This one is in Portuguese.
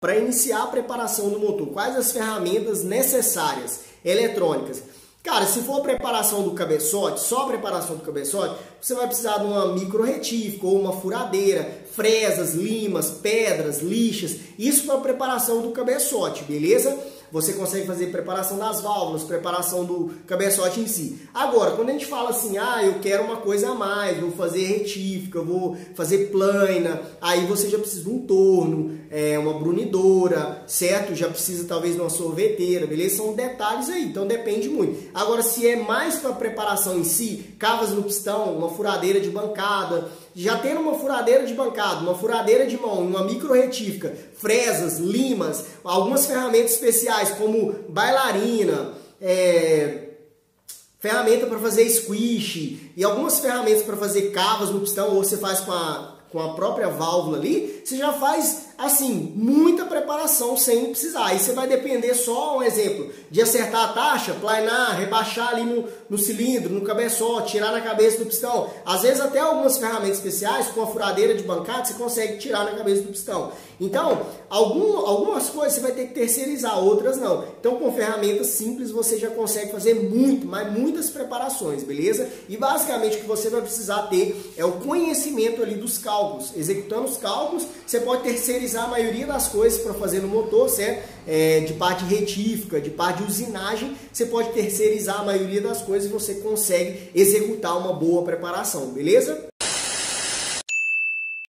para iniciar a preparação do motor? Quais as ferramentas necessárias eletrônicas? Cara, se for a preparação do cabeçote, só a preparação do cabeçote, você vai precisar de uma micro retífica ou uma furadeira, fresas, limas, pedras, lixas, isso para a preparação do cabeçote, beleza? Você consegue fazer preparação das válvulas, preparação do cabeçote em si. Agora, quando a gente fala assim, ah, eu quero uma coisa a mais, vou fazer retífica, vou fazer plana, aí você já precisa de um torno, é, uma brunidora, certo? Já precisa talvez de uma sorveteira, beleza? São detalhes aí, então depende muito. Agora, se é mais para preparação em si, cavas no pistão, uma furadeira de bancada, já tendo uma furadeira de bancada, uma furadeira de mão, uma micro retífica, fresas, limas, algumas ferramentas especiais como bailarina, é, ferramenta para fazer squish e algumas ferramentas para fazer cavas no pistão, ou você faz com a, com a própria válvula ali, você já faz assim, muita preparação sem precisar. Aí você vai depender só, um exemplo, de acertar a taxa, planar, rebaixar ali no, no cilindro, no cabeçote, tirar na cabeça do pistão. Às vezes até algumas ferramentas especiais, com a furadeira de bancada, você consegue tirar na cabeça do pistão. Então, algum, algumas coisas você vai ter que terceirizar, outras não. Então, com ferramentas simples, você já consegue fazer muito, mas muitas preparações, beleza? E basicamente o que você vai precisar ter é o conhecimento ali dos cálculos. Executando os cálculos, você pode terceirizar terceirizar a maioria das coisas para fazer no motor, certo? É, de parte retífica, de parte de usinagem, você pode terceirizar a maioria das coisas e você consegue executar uma boa preparação, beleza?